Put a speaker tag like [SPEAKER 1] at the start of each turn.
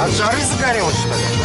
[SPEAKER 1] От жары загорел, что ли?